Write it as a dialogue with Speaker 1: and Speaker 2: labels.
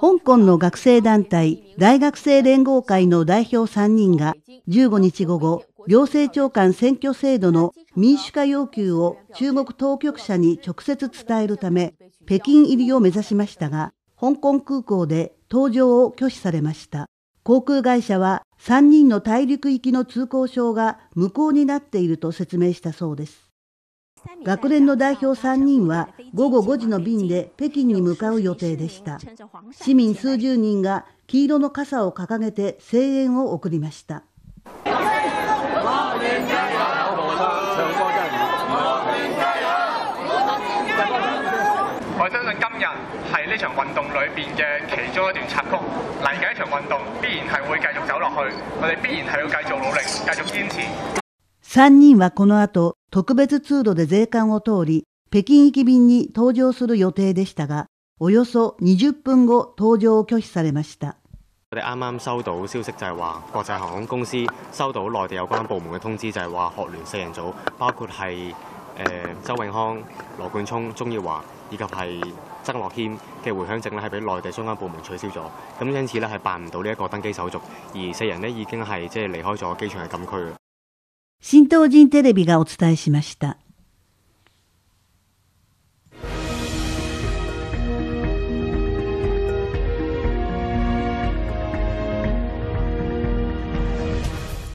Speaker 1: 香港の学生団体大学生連合会の代表3人が15日午後、行政長官選挙制度の民主化要求を中国当局者に直接伝えるため、北京入りを目指しましたが、香港空港で搭乗を拒否されました。航空会社は3人の大陸行きの通行証が無効になっていると説明したそうです。学連の代表3人は午後5時の便で北京に向かう予定でした。市民数十人が黄色の傘を掲げて声援を送りました。
Speaker 2: 我相信今日係呢場運動裏邊嘅其中一段插曲，嚟緊一場運動必然係會繼續走落去，我哋必然係要繼續努力，繼續堅持。
Speaker 1: 3人はこの後、特別通路で税関を通り、北京行き便に搭乗する予定でしたが、およそ20分後、搭乗を拒否されました。
Speaker 3: 我哋啱啱收到消息就係話，國際航空公司收到內地有關部門嘅通知，就係話學聯四人組，包括係誒周永康、羅冠聰、鍾耀華以及係曾樂謙嘅回鄉證咧，係俾內地相關部門取消咗。咁因此咧係辦唔到呢一個登機手續，而四人呢已經係即係離開咗機場嘅禁區。
Speaker 1: 新東人テレビがお伝えしました。